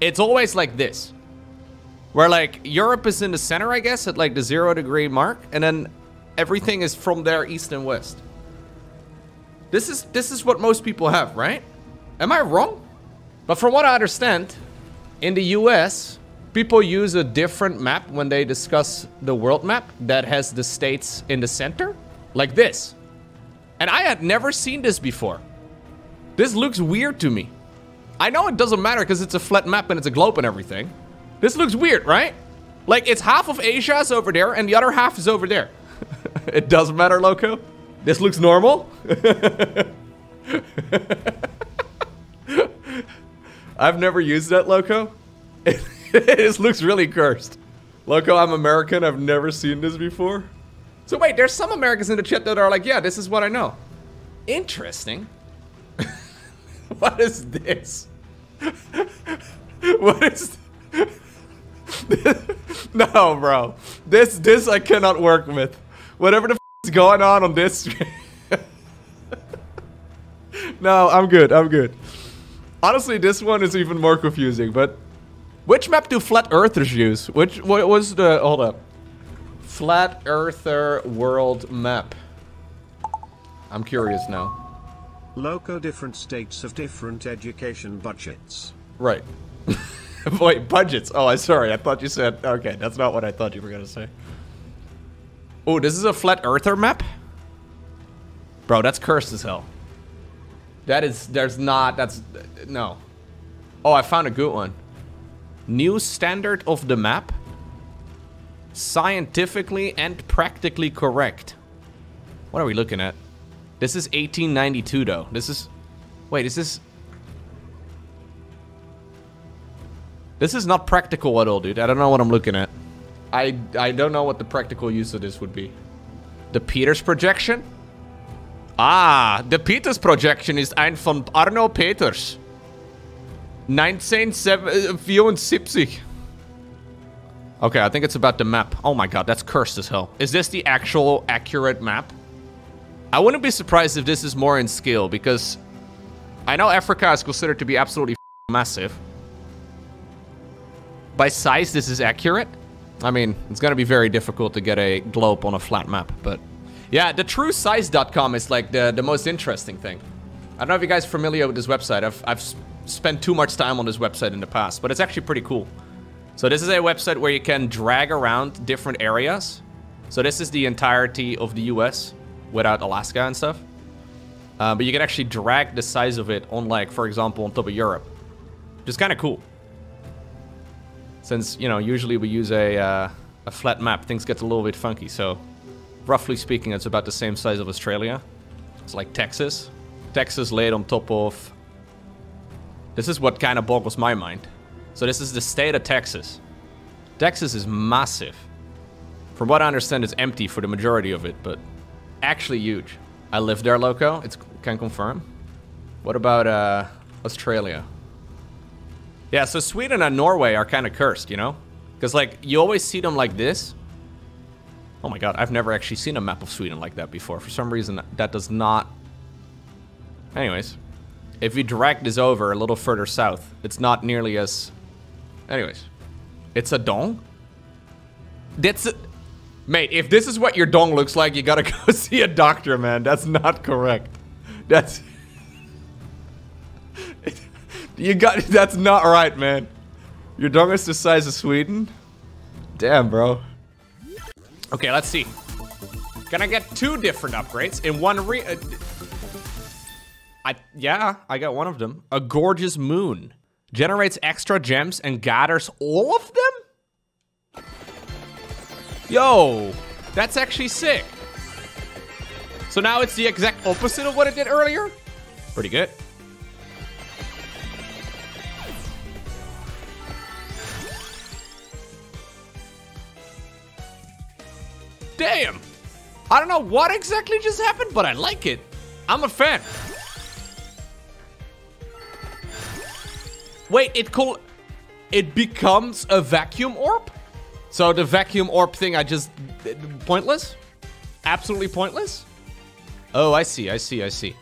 it's always like this. Where like Europe is in the center, I guess, at like the zero degree mark, and then everything is from there east and west. This is this is what most people have, right? Am I wrong? But from what I understand, in the US, people use a different map when they discuss the world map that has the states in the center, like this. And I had never seen this before. This looks weird to me. I know it doesn't matter because it's a flat map and it's a globe and everything. This looks weird, right? Like it's half of Asia is over there and the other half is over there. it doesn't matter, Lowko. This looks normal. I've never used that, Lowko. It, just looks really cursed. Lowko, I'm American. I've never seen this before. So wait, there's some Americans in the chat that are like, yeah, this is what I know. Interesting. what is this? what is... This? No, bro. This, this I cannot work with. Whatever the is going on on this... no, I'm good, I'm good. Honestly, this one is even more confusing, but... Which map do flat earthers use? Which, what was the... Hold up. Flat earther world map. I'm curious now. Lowko different states have different education budgets. Right. Wait, budgets. Oh, I'm sorry. I thought you said. Okay, that's not what I thought you were gonna say. Oh, this is a flat earther map. Bro, that's cursed as hell. That is. There's not. That's no. Oh, I found a good one. New standard of the map. Scientifically and practically correct. What are we looking at? This is 1892, though. This is. Wait, is this. This is not practical at all, dude. I don't know what I'm looking at. I I don't know what the practical use of this would be. The Peters projection? Ah, the Peters projection is ein von Arno Peters. 1974. Okay, I think it's about the map. Oh my god, that's cursed as hell. Is this the actual accurate map? I wouldn't be surprised if this is more in scale because I know Africa is considered to be absolutely massive. By size, this is accurate. I mean, it's gonna be very difficult to get a globe on a flat map, but yeah, the truesize.com is like the, the most interesting thing. I don't know if you guys are familiar with this website. I've, I've spent too much time on this website in the past, but it's actually pretty cool. So this is a website where you can drag around different areas. So this is the entirety of the US without Alaska and stuff. Uh, but you can actually drag the size of it on like, for example, on top of Europe. Which is kind of cool. Since, you know, usually we use a, uh, a flat map, things get a little bit funky. So roughly speaking, it's about the same size of Australia. It's like Texas. Texas laid on top of... This is what kind of boggles my mind. So this is the state of Texas. Texas is massive. From what I understand, it's empty for the majority of it, but actually huge. I live there, Lowko. It's can confirm. What about uh, Australia? Yeah, so Sweden and Norway are kind of cursed, you know? Because, like, you always see them like this. Oh my god, I've never actually seen a map of Sweden like that before. For some reason, that does not... Anyways. If we drag this over a little further south, it's not nearly as... Anyways. It's a dong? That's a... Mate, if this is what your dong looks like, you gotta go see a doctor, man. That's not correct. That's... you got... That's not right, man. Your dong is the size of Sweden? Damn, bro. Okay, let's see. Can I get two different upgrades in one re- uh, I yeah, I got one of them. A gorgeous moon generates extra gems and gathers all of them. Yo, that's actually sick. So now it's the exact opposite of what it did earlier. Pretty good. Damn! I don't know what exactly just happened, but I like it. I'm a fan. Wait, it cool. It becomes a vacuum orb? So the vacuum orb thing I just pointless? Absolutely pointless? Oh, I see, I see, I see.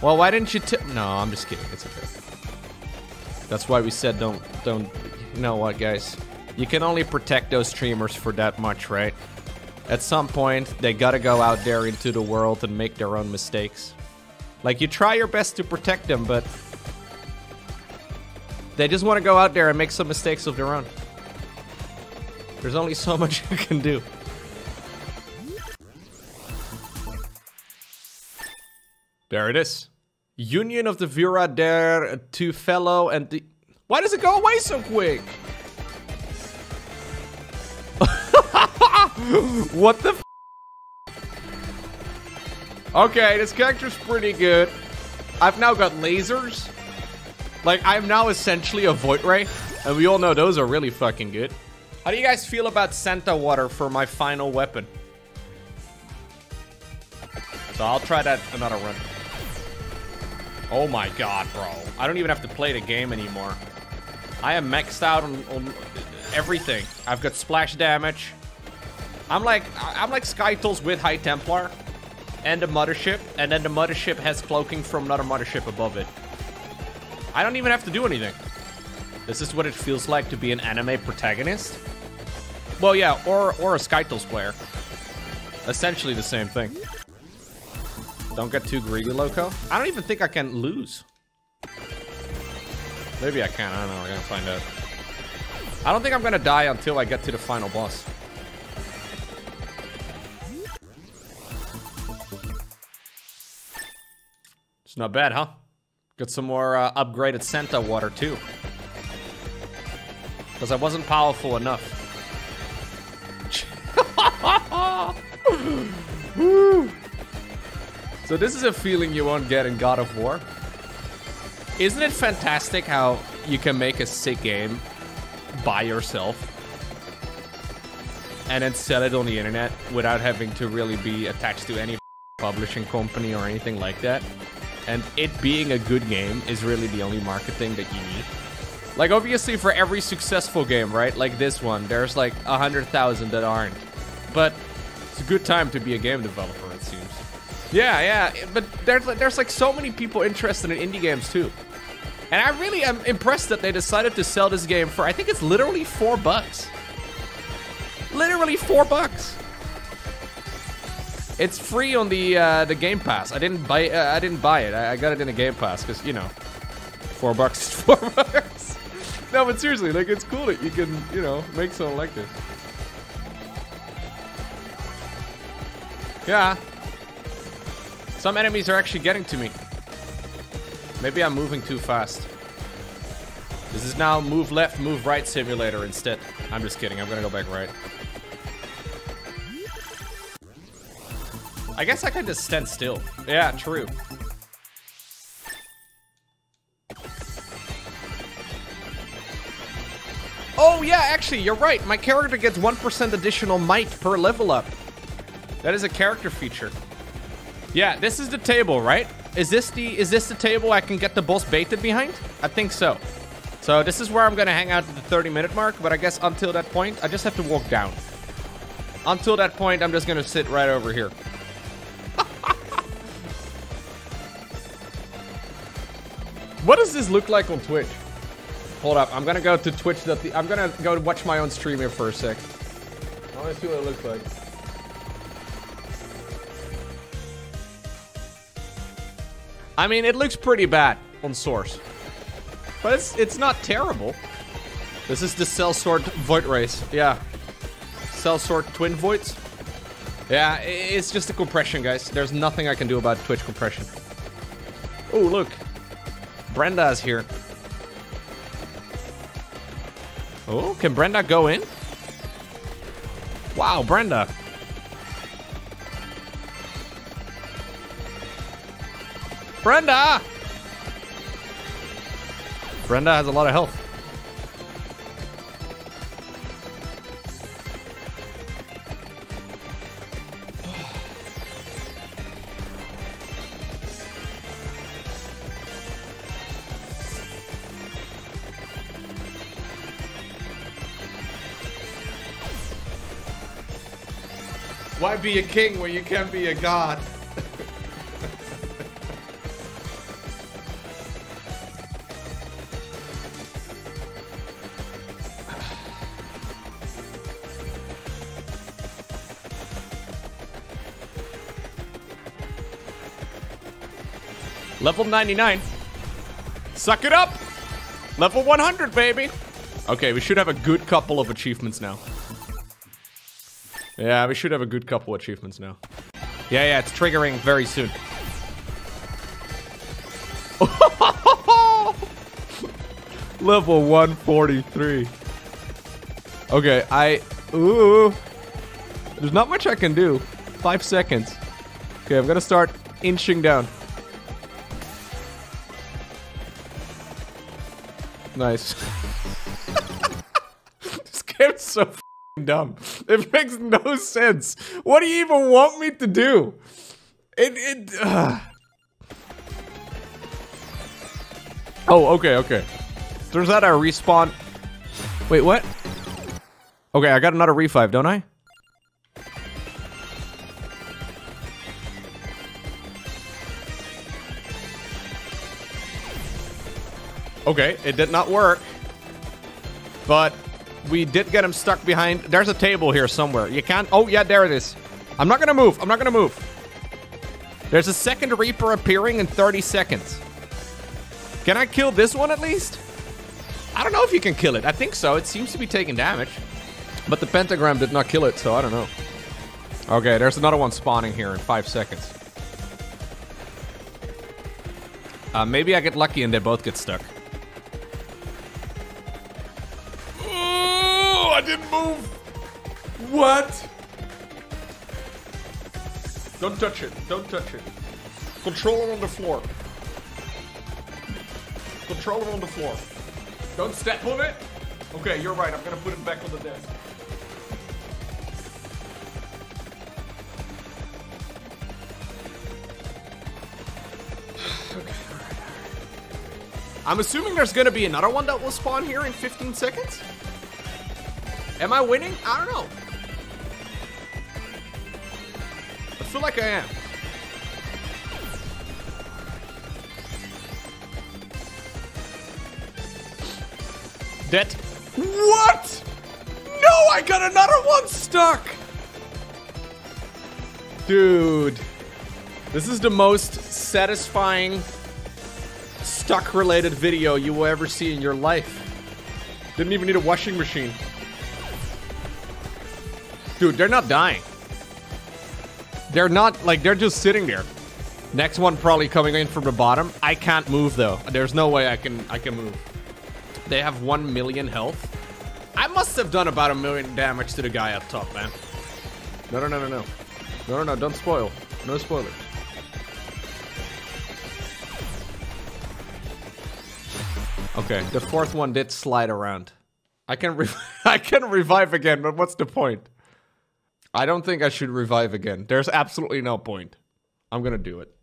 Well, why didn't you tip? No, I'm just kidding. It's okay. That's why we said don't, don't. You know what, guys? You can only protect those streamers for that much, right? At some point, they gotta go out there into the world and make their own mistakes. Like, you try your best to protect them, but they just want to go out there and make some mistakes of their own. There's only so much you can do. There it is. Union of the Vira der two fellow and the. Why does it go away so quick? what the? okay, this character's pretty good. I've now got lasers. Like, I'm now essentially a Void Ray, and we all know those are really fucking good. How do you guys feel about Santa Water for my final weapon? So I'll try that another run. Oh my god, bro. I don't even have to play the game anymore. I am maxed out on, on everything. I've got splash damage. I'm like I'm like Skytoss with High Templar and the mothership, and then the mothership has cloaking from another mothership above it. I don't even have to do anything. This is what it feels like to be an anime protagonist. Well, yeah, or or a Skytoss player. Essentially the same thing. Don't get too greedy, Lowko. I don't even think I can lose. Maybe I can. I don't know. We're gonna find out. I don't think I'm gonna die until I get to the final boss. It's not bad, huh? Got some more uh, upgraded Santa water too. Because I wasn't powerful enough. So this is a feeling you won't get in God of War. Isn't it fantastic how you can make a sick game by yourself and then sell it on the internet without having to really be attached to any publishing company or anything like that? And it being a good game is really the only marketing that you need. Like obviously for every successful game, right? Like this one, there's like a hundred thousand that aren't. But it's a good time to be a game developer, it seems. Yeah, yeah, but there's there's like so many people interested in indie games too. And I really am impressed that they decided to sell this game for I think it's literally four bucks. Literally four bucks. It's free on the uh, the Game Pass. I didn't buy uh, I didn't buy it. I, I got it in the Game Pass because you know, four bucks is four bucks. no, but seriously, like it's cool that you can you know make something like this. Yeah. Some enemies are actually getting to me. Maybe I'm moving too fast. This is now move left, move right simulator instead. I'm just kidding. I'm gonna go back right. I guess I could just stand still. Yeah, true. Oh, yeah, actually, you're right. My character gets 1% additional might per level up. That is a character feature. Yeah, this is the table, right? Is this the is this the table I can get the boss baited behind? I think so. So this is where I'm gonna hang out at the 30 minute mark, but I guess until that point, I just have to walk down. Until that point, I'm just gonna sit right over here. what does this look like on Twitch? Hold up, I'm gonna go to Twitch. The I'm gonna go watch my own stream here for a sec. I wanna see what it looks like. I mean, it looks pretty bad on Source. But it's, it's not terrible. This is the Sellsword Void Race. Yeah. Sellsword Twin Voids. Yeah, it's just a compression, guys. There's nothing I can do about Twitch compression. Oh, look. Brenda's here. Oh, can Brenda go in? Wow, Brenda. Brenda! Brenda has a lot of health. Why be a king when you can't be a god? Level 99. Suck it up! Level 100, baby! Okay, we should have a good couple of achievements now. Yeah, we should have a good couple achievements now. Yeah, yeah, it's triggering very soon. Level 143. Okay, I... Ooh. There's not much I can do. Five seconds. Okay, I'm gonna start inching down. Nice. this game's so dumb. It makes no sense. What do you even want me to do? It it. Oh, okay, okay. Turns out I respawn. Wait, what? Okay, I got another revive, don't I? Okay, it did not work. But we did get him stuck behind. There's a table here somewhere. You can't. Oh, yeah, there it is. I'm not gonna move. I'm not gonna move. There's a second Reaper appearing in 30 seconds. Can I kill this one at least? I don't know if you can kill it. I think so. It seems to be taking damage. But the pentagram did not kill it, so I don't know. Okay, there's another one spawning here in five seconds. Uh, maybe I get lucky and they both get stuck. Move. What? Don't touch it. Don't touch it. Control it on the floor. Control it on the floor. Don't step on it. Okay, you're right. I'm gonna put it back on the desk. I'm assuming there's gonna be another one that will spawn here in 15 seconds. Am I winning? I don't know. I feel like I am. Dead. What? No, I got another one stuck. Dude. This is the most satisfying stuck related video you will ever see in your life. Didn't even need a washing machine. Dude, they're not dying. They're not, like, they're just sitting there. Next one probably coming in from the bottom. I can't move, though. There's no way I can, I can move. They have 1 million health. I must have done about a million damage to the guy up top, man. No, no, no, no, no. No, no, no, don't spoil. No spoilers. Okay, the fourth one did slide around. I can re I can revive again, but what's the point? I don't think I should revive again. There's absolutely no point. I'm gonna do it.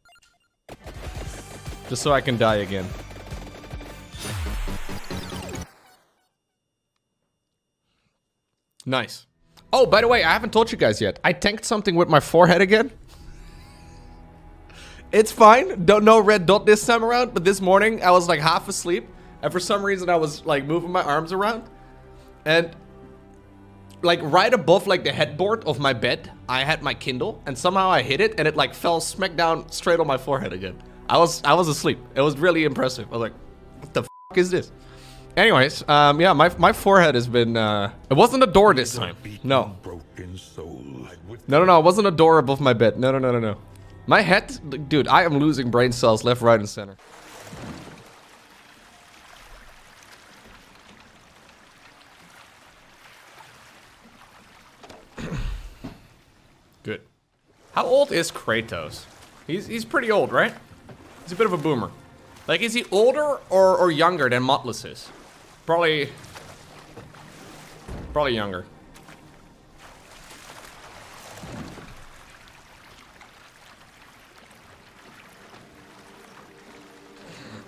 Just so I can die again. Nice. Oh, by the way, I haven't told you guys yet. I tanked something with my forehead again. It's fine. Don't know red dot this time around, but this morning I was like half asleep. And for some reason I was like moving my arms around. And like right above like the headboard of my bed, I had my Kindle and somehow I hit it and it like fell smack down straight on my forehead again. I was I was asleep. It was really impressive. I was like, what the f is this? Anyways, um, yeah, my my forehead has been. Uh, it wasn't a door this time. No. No, no, no. It wasn't a door above my bed. No, no, no, no, no. My head, dude. I am losing brain cells left, right, and center. Good. How old is Kratos? He's he's pretty old, right? He's a bit of a boomer. Like, is he older or, or younger than Motless is? Probably... Probably younger.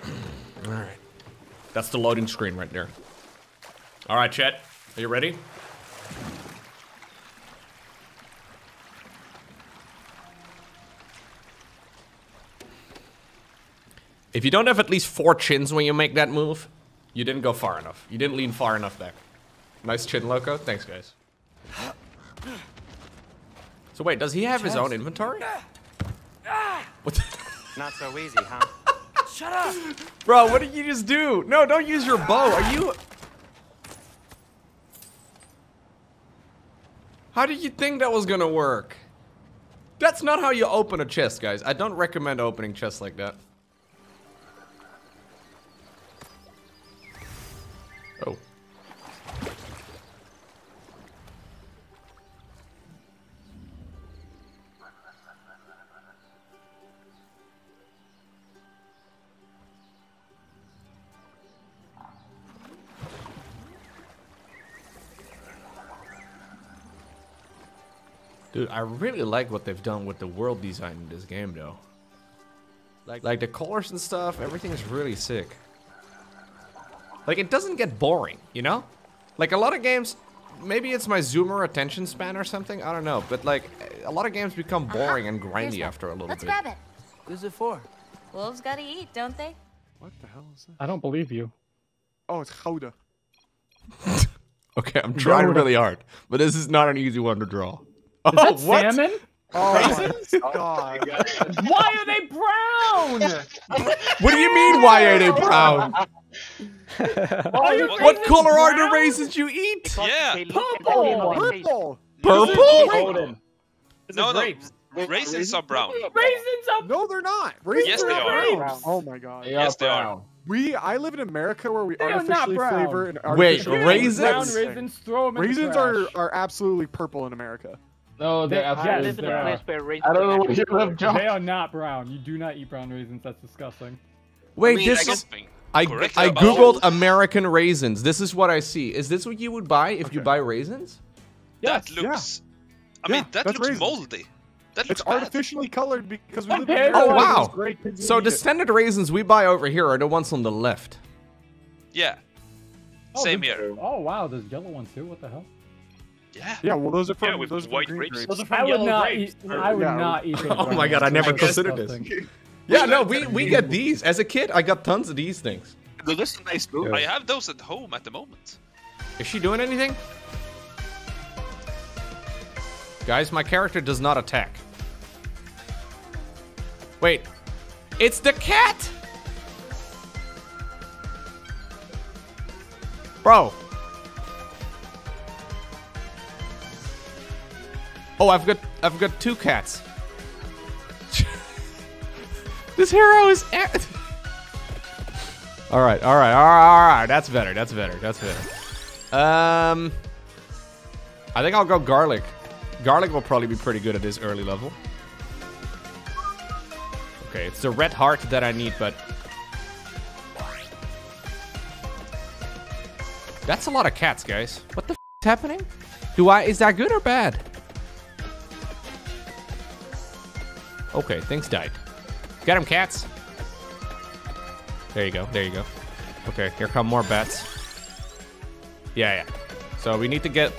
Alright. That's the loading screen right there. Alright, Chet. Are you ready? If you don't have at least four chins when you make that move, you didn't go far enough. You didn't lean far enough back. Nice chin, Lowko. Thanks, guys. So wait, does he have his own inventory? What Not so easy, huh? Shut up! Bro, what did you just do? No, don't use your bow. Are you... How did you think that was gonna work? That's not how you open a chest, guys. I don't recommend opening chests like that. Dude, I really like what they've done with the world design in this game, though. Like, like the colors and stuff, everything is really sick. Like, it doesn't get boring, you know? Like, a lot of games, maybe it's my zoomer attention span or something, I don't know. But, like, a lot of games become uh-huh. boring and grindy one. after a little Let's bit. grab it. Who's it for? Wolves gotta eat, don't they? What the hell is that? I don't believe you. Oh, it's Gouda. Okay, I'm trying Yoda. really hard, but this is not an easy one to draw. Is Oh, that what? salmon? Oh my god. Why are they brown? What do you mean, why are they brown? Are you What raisins color are the raisins you eat? Yeah. Purple. Purple. Purple? Golden. No, no. grapes. Raisins are brown. Raisins are No, they're not. Raisins Yes, are they are. brown. Oh my god. Yes, they are. We I live in America where we They artificially brown. flavor and Wait, artificially raisins? Brown raisins, throw them in Raisins the are are absolutely purple in America. No, They- they're yes, they are. brown. I don't know where you live, John. They are not brown. You do not eat brown raisins. That's disgusting. Wait, I mean, this I is. I, correct I googled American raisins. This is what I see. Is this what you would buy if you buy raisins? That yeah. looks. I Yeah, mean, that looks raisins. moldy. That looks It's bad. artificially colored because we live in Okay, America. Oh, wow. it's great kids So eat the standard raisins we buy over here are the ones on the left. Yeah. Oh, Same here. Oh wow, there's yellow ones too. What the hell? Yeah. Yeah, well those are from Yeah, with those are from white green grapes. grapes. I would not eat. I would Yeah. not eat. Oh my god, I never considered this. Yeah, no, we, we get these. As a kid, I got tons of these things. This is nice, bro. I have those at home at the moment. Is she doing anything? Guys, my character does not attack. Wait. It's the cat! Bro. Oh, I've got I've got two cats. this hero is All right, all right, all right, all right. That's better. That's better. That's better. Um, I think I'll go garlic. Garlic will probably be pretty good at this early level. Okay, it's the red heart that I need, but that's a lot of cats, guys. What the f is happening? Do I? Is that good or bad? Okay, things died. Get him, cats. There you go. There you go. Okay, here come more bats. Yeah, yeah. So we need to get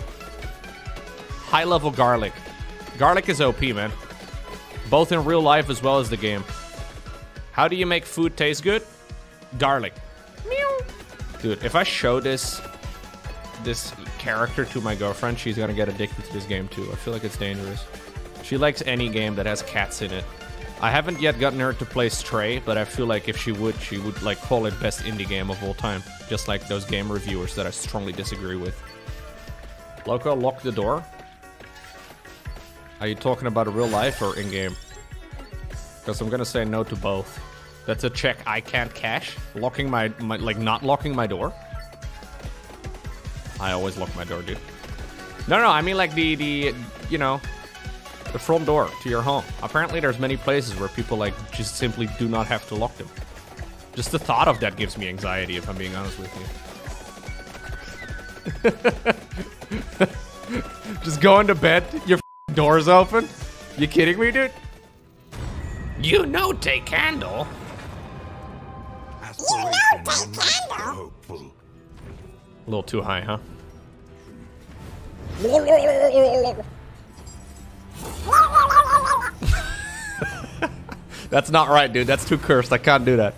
high level garlic. Garlic is OP, man. Both in real life as well as the game. How do you make food taste good? Garlic. Meow. Dude, if I show this this character to my girlfriend, she's gonna get addicted to this game too. I feel like it's dangerous. She likes any game that has cats in it. I haven't yet gotten her to play Stray, but I feel like if she would, she would like call it best indie game of all time. Just like those game reviewers that I strongly disagree with. Lowko, lock the door. Are you talking about a real life or in game? Because I'm gonna say no to both. That's a check I can't cash. Locking my, my like not locking my door. I always lock my door, dude. No, no, I mean like the the you know the front door to your home. Apparently, there's many places where people like just simply do not have to lock them. Just the thought of that gives me anxiety, if I'm being honest with you. just going to bed, your door's open. You kidding me, dude? You know, take candle. You know, take candle. A little too high, huh? That's not right, dude. That's too cursed. I can't do that.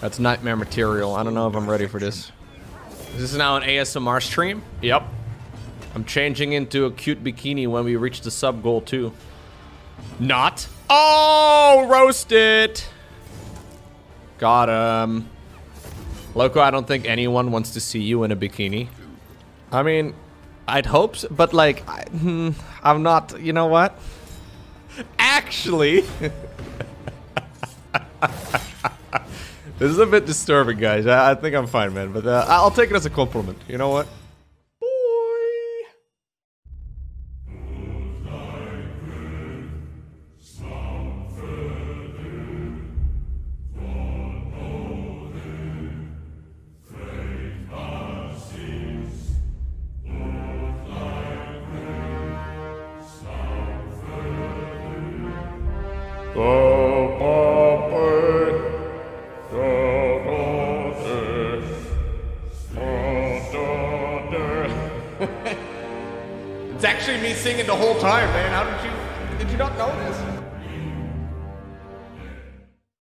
That's nightmare material. I don't know if I'm ready for this. This is now an ASMR stream? Yep. I'm changing into a cute bikini when we reach the sub goal too. Not. Oh, roasted. Got him. Lowko, I don't think anyone wants to see you in a bikini. I mean, I'd hope so, but like, I, hmm, I'm not, you know what? Actually, this is a bit disturbing, guys. I, I think I'm fine, man, but uh, I'll take it as a compliment. You know what?